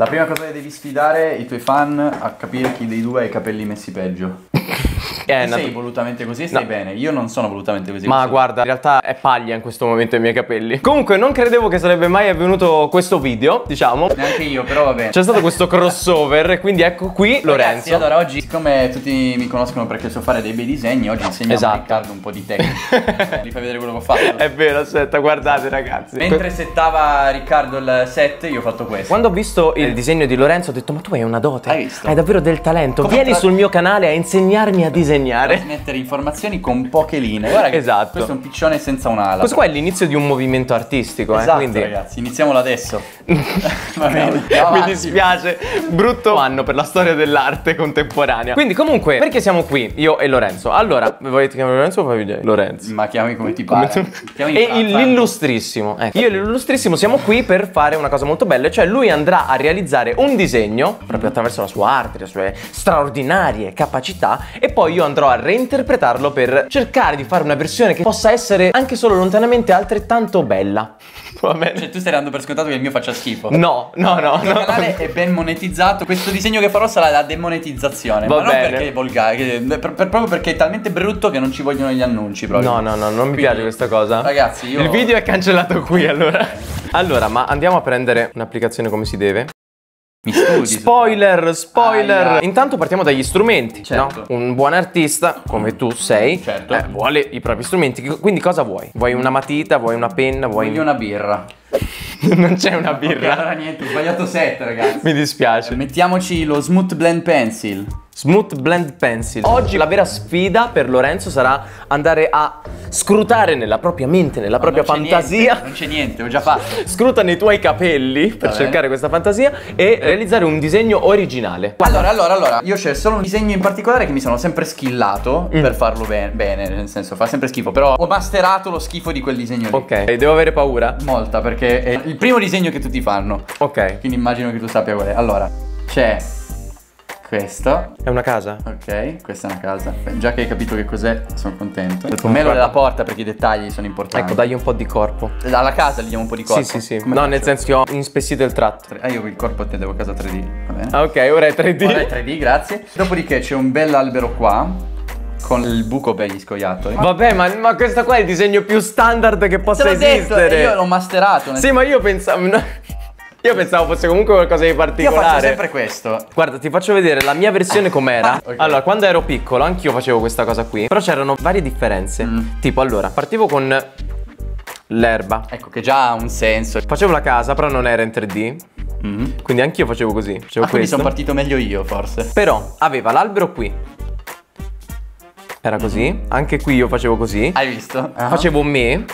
La prima cosa che devi sfidare i tuoi fan a capire chi dei due ha i capelli messi peggio. Eh, sei nat- volutamente così e stai No. bene. Io non sono volutamente così. Ma Questo- guarda, in realtà è paglia in questo momento i miei capelli. Comunque, non credevo che sarebbe mai avvenuto questo video, diciamo. Neanche io, però va bene. C'è stato questo crossover, e quindi ecco qui Lorenzo. allora oggi, siccome tutti mi conoscono perché so fare dei bei disegni, oggi insegniamo Esatto. a Riccardo un po' di tecnica. Gli fai vedere quello che ho fatto. È vero, aspetta, guardate ragazzi. Mentre settava Riccardo il set, io ho fatto questo. Quando ho visto il disegno di Lorenzo ho detto ma tu hai una dote, Hai hai davvero del talento, Come vieni tra- sul mio canale a insegnarmi a disegnare. Trasmettere informazioni con poche linee. Guarda che Esatto. questo è un piccione senza un'ala. Questo qua è l'inizio di un movimento artistico, eh, Esatto, quindi ragazzi, iniziamo adesso. Va bene, mi dispiace, brutto anno per la storia dell'arte contemporanea. Quindi comunque, perché siamo qui, io e Lorenzo? Allora, volete chiamare Lorenzo o fai vedere? Lorenzo. Ma chiami come ti Come pare. tu- Chiami E il- l'illustrissimo. ecco. Io e l'illustrissimo siamo qui per fare una cosa molto bella, cioè lui andrà a realizzare un disegno proprio attraverso la sua arte, le sue straordinarie capacità e poi io andrò a reinterpretarlo per cercare di fare una versione che possa essere anche solo lontanamente altrettanto bella. Va bene? Cioè, tu stai dando per scontato che il mio faccia schifo. No, no, no, Il mio no. canale è ben monetizzato. Questo disegno che farò sarà la demonetizzazione. Va ma non bene. perché è volgare, per- per- proprio perché è talmente brutto che non ci vogliono gli annunci. Proprio. No, no, no, non mi Quindi, piace questa cosa. Ragazzi, io. Il video è cancellato qui allora. Allora, ma andiamo a prendere un'applicazione come si deve. Mi studi. Spoiler, spoiler. Aia. Intanto partiamo dagli strumenti. Certo. no? Un buon artista, come tu sei, Certo. eh, vuole i propri strumenti. Quindi cosa vuoi? Vuoi una matita? Vuoi una penna? Vuoi Voglio una birra. non c'è una birra. allora niente, ho sbagliato set, ragazzi. Mi dispiace. Mettiamoci lo Smooth Blend Pencil. Smooth Blend Pencil. Oggi la vera sfida per Lorenzo sarà andare a scrutare nella propria mente, nella propria Non fantasia. niente, non c'è niente, ho già fatto. Scruta nei tuoi capelli per cercare questa fantasia e realizzare un disegno originale. Allora, allora, allora, io c'è solo un disegno in particolare che mi sono sempre skillato Mm. per farlo ben- bene, nel senso fa sempre schifo, però ho masterato lo schifo di quel disegno lì. Ok, devo avere paura? Molta, perché è il primo disegno che tutti fanno. Ok. Quindi immagino che tu sappia qual è. Allora, c'è questo. È una casa? Ok, questa è una casa. Beh, già che hai capito che cos'è, sono contento. Il guarda. della porta perché i dettagli sono importanti. Ecco, dagli un po' di corpo. Alla casa gli diamo un po' di corpo. Sì, sì, sì. Come no, faccio? nel senso che ho inspessito il tratto. Ah, io il corpo te devo a casa 3D. Va bene. Ah, ok, ora è 3D. Ora è 3D, grazie. Dopodiché c'è un bell'albero qua. Con il buco per gli scoiattoli. Vabbè, ma, ma questo qua è il disegno più standard che Te possa l'ho detto, esistere. e io l'ho masterato. Sì, ma io pensavo. no. Io pensavo fosse comunque qualcosa di Io particolare. faccio sempre questo. Guarda, ti faccio vedere la mia versione com'era. Ok. Allora, quando ero piccolo, anch'io facevo questa cosa qui. Però c'erano varie differenze. Mm. Tipo, allora, partivo con l'erba. Ecco, che già ha un senso. Facevo la casa, però non era in 3D. Mhm. Quindi anch'io facevo così. Facevo Ah, quindi sono partito meglio io, forse. Però aveva l'albero qui. Era così. Anche qui io facevo così. Hai visto? Ah. Facevo me.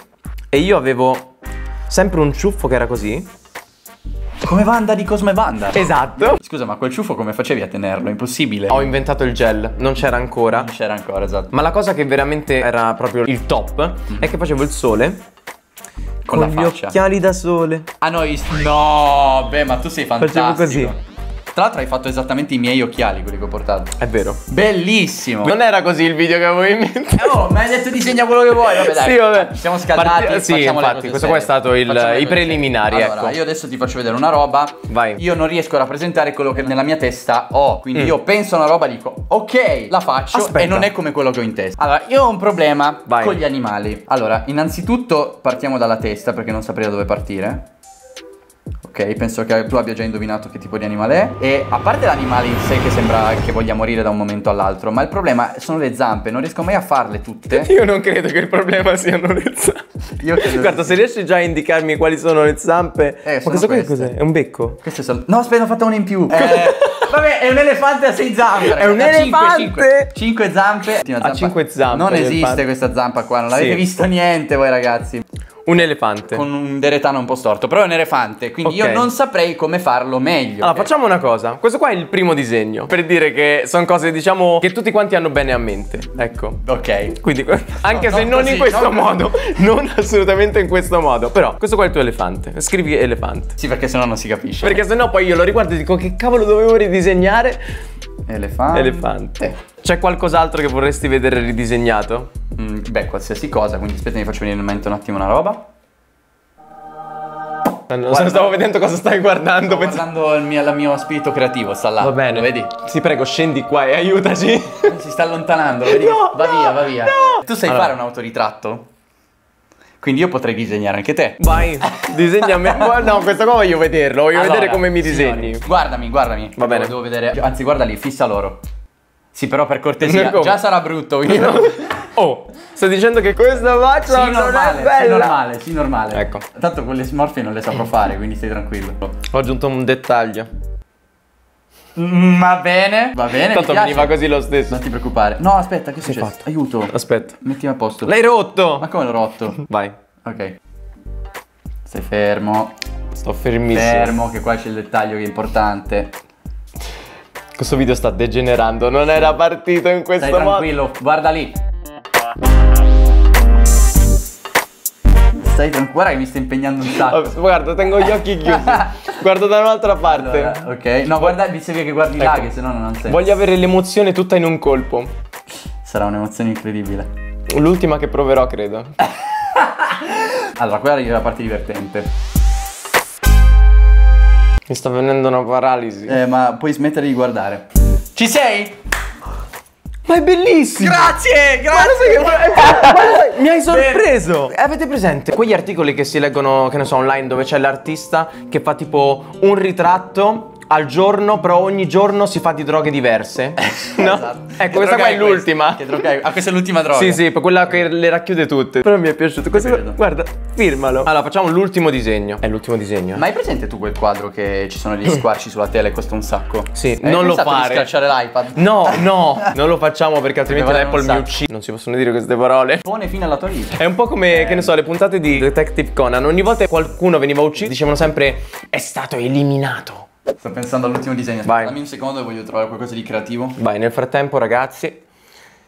E io avevo sempre un ciuffo che era così. Come Wanda di Cosmo e Wanda. Esatto. Scusa, ma quel ciuffo come facevi a tenerlo? Impossibile. Ho inventato il gel, non c'era ancora. Non c'era ancora, esatto. Ma la cosa che veramente era proprio il top è che facevo il sole Con la gli faccia. occhiali da sole. Ah no, no, beh, ma tu sei fantastico. Facevo così. Tra l'altro hai fatto esattamente i miei occhiali, quelli che ho portato. È vero. Bellissimo. Non era così il video che avevo in mente. Eh, Oh, ma hai detto disegna quello che vuoi, vabbè dai. Sì, vabbè. Siamo scaldati, Parti- sì, infatti, questo qua è stato il- i preliminari. Allora, ecco. io adesso ti faccio vedere una roba. Vai. Io non riesco a rappresentare quello che nella mia testa ho. Quindi Mm. io penso a una roba, dico, ok, la faccio Aspetta. e non è come quello che ho in testa. Allora, io ho un problema Vai. con gli animali. Allora, innanzitutto partiamo dalla testa perché non saprei da dove partire. Ok, penso che tu abbia già indovinato che tipo di animale è. E a parte l'animale in sé che sembra che voglia morire da un momento all'altro, ma il problema sono le zampe, non riesco mai a farle tutte. Io non credo che il problema siano le zampe. Io credo Guarda, se riesci già a indicarmi quali sono le zampe. Eh, Ma questo qui cos'è? È un becco? Queste sono. No, aspetta, ho fatta una in più. Eh, vabbè, è un elefante a sei zampe. È un. Cinque, elefante! Cinque, Cinque zampe. Ha cinque zampe, Non esiste questa zampa qua, non l'avete Sì. visto niente voi ragazzi. Un elefante. Con un deretano un po' storto, però è un elefante, quindi Ok. io non saprei come farlo meglio. Allora, Eh, facciamo una cosa. Questo qua è il primo disegno. Per dire che sono cose, diciamo, che tutti quanti hanno bene a mente. Ecco. Ok. Quindi, anche No, se non non così, in questo non così. modo, non assolutamente in questo modo. Però, questo qua è il tuo elefante. Scrivi elefante. Sì, perché sennò non si capisce. Perché sennò poi io lo riguardo e dico che cavolo dovevo ridisegnare? Elefante. Elefante. C'è qualcos'altro che vorresti vedere ridisegnato? Mm, beh, qualsiasi cosa, quindi aspetta, mi faccio venire in mente un attimo una roba. Non Guarda- stavo vedendo cosa stai guardando. Sto penso- guardando il mio, il mio spirito creativo, sta là. Va bene. Lo vedi? Sì, prego, scendi qua e aiutaci. Si sta allontanando, vedi? No, va no, via, va via. no. Tu sai Allora. fare un autoritratto? Quindi io potrei disegnare anche te. Vai, disegna me. No, questo qua voglio vederlo. Voglio Allora, vedere come mi signori, disegni. guardami, guardami. Va bene. Devo vedere. Anzi, guarda lì, fissa loro. Sì, però per cortesia. Già sarà brutto. quindi- Oh, sto dicendo che questa faccia Sì, non normale, è bella. sì, normale, sì, normale. Ecco. Tanto quelle smorfie non le saprò fare, quindi stai tranquillo. Ho aggiunto un dettaglio. Mm, va bene, va bene. Tanto veniva così lo stesso. Non ti preoccupare. No, aspetta, che succede? fatto. Aiuto. Aspetta. Mettimi a posto. L'hai rotto. Ma come l'ho rotto? Vai. Ok. Stai fermo. Sto fermissimo. Fermo, che qua c'è il dettaglio che è importante. Questo video sta degenerando. Non era partito in questo Stai modo. tranquillo, guarda lì. Stai tranquillo, guarda che mi sta impegnando un sacco. Guarda, tengo gli occhi chiusi. Guardo da un'altra parte. Allora, ok. No, guarda, visto che guardi là, Ecco. che se no non ha senso. Voglio avere l'emozione tutta in un colpo. Sarà un'emozione incredibile. L'ultima che proverò, credo. Allora, quella è la parte divertente. Mi sta venendo una paralisi. Eh, ma puoi smettere di guardare. Ci sei? Ma è bellissimo! Grazie, Guarda grazie. che- guarda, mi hai sorpreso! Avete presente quegli articoli che si leggono, che ne so, online dove c'è l'artista che fa tipo un ritratto al giorno, però ogni giorno si fa di droghe diverse? No? Esatto. Ecco, Che questa qua è è l'ultima. Ah, questa è l'ultima droga. Sì, sì, quella che le racchiude tutte. Però mi è piaciuto. Questo Credo. guarda, firmalo. Allora, facciamo l'ultimo disegno. È l'ultimo disegno? Ma hai presente tu quel quadro che ci sono gli squarci sulla tela e costa un sacco? Sì, Hai non lo fare. di scratchare l'iPad? No, no, non lo facciamo perché altrimenti l'Apple mi uccide. Non si possono dire queste parole. Pone fine alla tua vita. È un po' come, che ne so, le puntate di Detective Conan. Ogni volta che qualcuno veniva ucciso, dicevano sempre: È stato eliminato. Sto pensando all'ultimo disegno. Vai. Dammi un secondo e voglio trovare qualcosa di creativo. Vai, nel frattempo, ragazzi,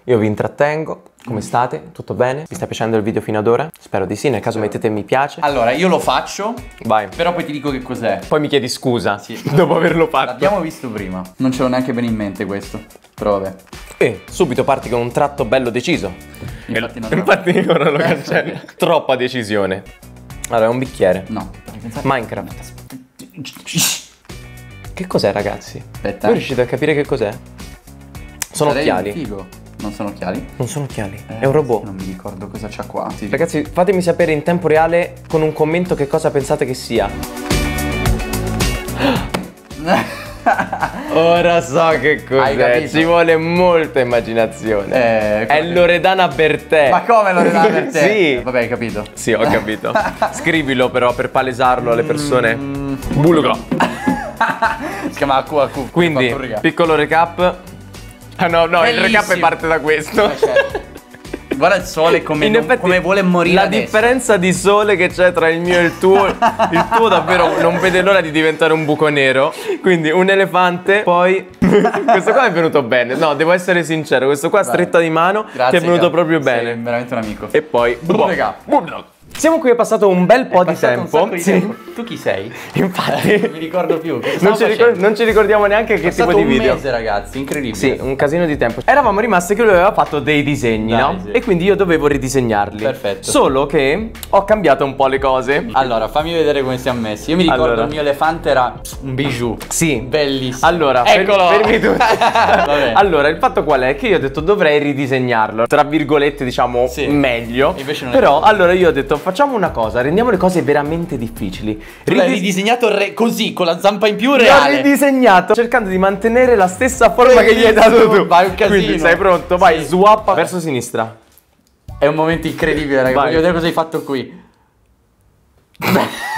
io vi intrattengo. Come state? Tutto bene? Vi sta piacendo il video fino ad ora? Spero di sì. Nel caso mettete mi piace. Allora, io lo faccio, Vai. però poi ti dico che cos'è. Poi mi chiedi scusa Sì. dopo averlo fatto. L'abbiamo visto prima. Non ce l'ho neanche bene in mente questo. Però vabbè. E subito parti con un tratto bello deciso. Infatti non Infatti io non lo cancello. Troppa decisione. Allora, è un bicchiere. No. Minecraft. Che cos'è, ragazzi? Aspetta. Voi riuscite a capire che cos'è? Sono Sarei occhiali. Figo. Non sono occhiali? Non sono occhiali, Eh, è un robot. Non mi ricordo cosa c'ha qua. Sì. Ragazzi, fatemi sapere in tempo reale con un commento che cosa pensate che sia. Ora so che cos'è. Ci vuole molta immaginazione. Eh, È Loredana per te. Ma come lo dà per te? sì. Vabbè, hai capito. Sì, ho capito. Scrivilo però per palesarlo alle persone. Mm. Buluga. si chiama QAQ. Quindi, piccolo recap. Ah no, no, il recap Bellissimo. parte da questo. Eh, certo. Guarda il sole come, non- effetti, come vuole morire La adesso. differenza di sole che c'è tra il mio e il tuo, il tuo davvero non vede l'ora di diventare un buco nero. Quindi un elefante, poi questo qua è venuto bene. No, devo essere sincero, questo qua stretta di mano Grazie, ti è venuto proprio Sei bene. veramente un amico. E poi Bulldog. Bulldog. Siamo qui è passato un bel po' di tempo. di Sì. tempo. Tu chi sei? Infatti Non mi ricordo più. Non ci, ricor- facendo? non ci ricordiamo neanche che È tipo stato di video. mese, ragazzi, incredibile. Sì, un casino di tempo. Eravamo rimasti che lui aveva fatto dei disegni, Dai, no? sì. E quindi io dovevo ridisegnarli. Perfetto. Solo che ho cambiato un po' le cose. Allora, fammi vedere come siamo messi. Io mi ricordo Allora. il mio elefante era un bijou. Sì. Bellissimo. Allora, Eccolo. fermi tutti. Vabbè. allora, il fatto qual è? Che io ho detto dovrei ridisegnarlo, tra virgolette, diciamo, Sì. meglio. Invece non Però, allora io ho detto facciamo una cosa, rendiamo le cose veramente difficili. Tu l'hai Ridis- ridisegnato re- così, con la zampa in più L'ho reale. ridisegnato cercando di mantenere la stessa forma che gli hai dato tu. Vai, un casino. Quindi sei pronto? Vai, Sì. swap verso sinistra. È un momento incredibile, ragazzi. Voglio vedere cosa hai fatto qui.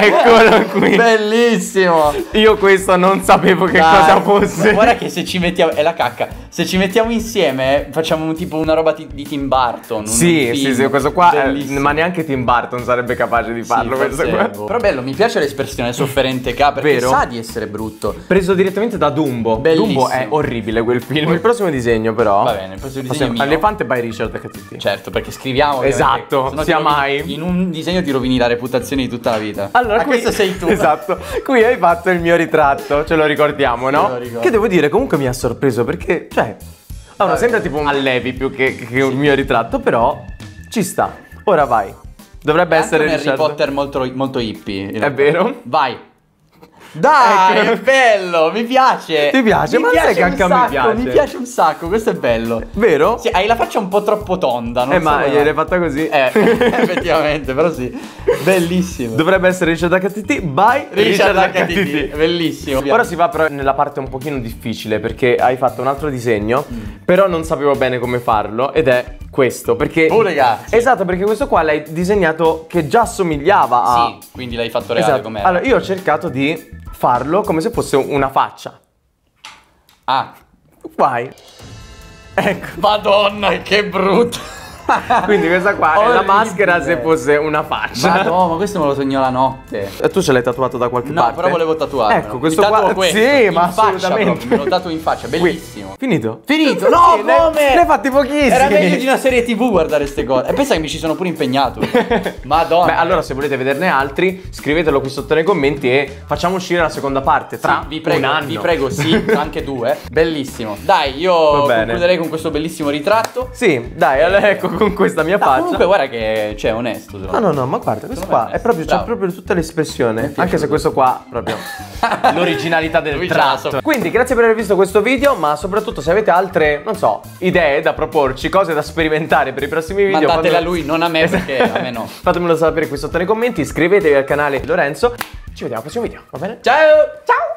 Eccolo qui. Bellissimo. Io questo non sapevo che Dai, cosa fosse. Guarda che se ci mettiamo. È la cacca. Se ci mettiamo insieme, facciamo un tipo una roba ti- di Tim Burton. Sì, film. sì, sì, questo qua, eh, Bellissimo. ma neanche Tim Burton sarebbe capace di Sì, farlo. qua. boh. Però bello, mi piace l'espressione sofferente K perché Vero? sa di essere brutto. Preso direttamente da Dumbo. Bellissimo. Dumbo è orribile quel film. Il prossimo disegno, però. Va bene, il prossimo disegno Possiamo- è. Elefante by Richard HTT. Certo, perché scriviamo. Esatto, sia mai. In un disegno ti rovini la reputazione di tutta la vita. Allora, qui- questo sei tu. Esatto. Qui hai fatto il mio ritratto, ce lo ricordiamo, no? Lo. Che devo dire, comunque mi ha sorpreso perché, cioè, allora Vabbè. sembra tipo un allevi più che, che un mio ritratto, però ci sta. Ora vai. Dovrebbe È anche essere un Harry. Potter molto, molto hippie. È vero? Vai. Dai, Ecco. è bello, mi piace. Ti piace? Mi Ma sai piace che un anche a me piace. Mi piace un sacco, questo è bello. Vero? Sì, hai la faccia un po' troppo tonda, non eh, so ma gliel'hai fatta così. Eh, effettivamente, però sì. Bellissimo. Dovrebbe essere Richard HTT by Richard Richard, HTT, bellissimo. Ora si va però nella parte un pochino difficile perché hai fatto un altro disegno, Mm. però non sapevo bene come farlo ed è questo, perché Oh, ragazzi. Esatto, perché questo qua l'hai disegnato che già somigliava a Sì, quindi l'hai fatto reale Esatto. com'era. Allora, io ho cercato di farlo come se fosse una faccia. Ah, Vai. Ecco. madonna, che brutto. Quindi questa qua è la maschera se fosse una faccia. Ma no, ma questo me lo sogno la notte. E tu ce l'hai tatuato da qualche No, parte? però volevo tatuarlo. Ecco, questo qua questo, Sì, in ma faccia assolutamente. proprio, me lo tatuo in faccia, Qui. bellissimo. Finito? Finito? No, Sì, come? Ne hai fatti pochissimi. Era meglio di una serie TV guardare ste cose. E pensa che mi ci sono pure impegnato. Madonna. Beh, allora se volete vederne altri, scrivetelo qui sotto nei commenti e facciamo uscire la seconda parte tra Sì, vi prego, un anno. vi prego, sì, anche due. Bellissimo. Dai, io concluderei con questo bellissimo ritratto. Sì, dai, allora ecco con questa mia No, faccia. comunque guarda che cioè, è onesto. No, no, no, ma guarda, questo qua è è proprio, c'ha bravo. proprio tutta l'espressione. Anche se questo. qua, proprio l'originalità del tratto. Quindi, grazie per aver visto questo video, ma soprattutto se avete altre, non so, idee da proporci, cose da sperimentare per i prossimi video, Mandatela a fatemelo- lui, non a me, perché a me no. Fatemelo sapere qui sotto nei commenti, iscrivetevi al canale di Lorenzo. Ci vediamo al prossimo video, va bene? Ciao! Ciao!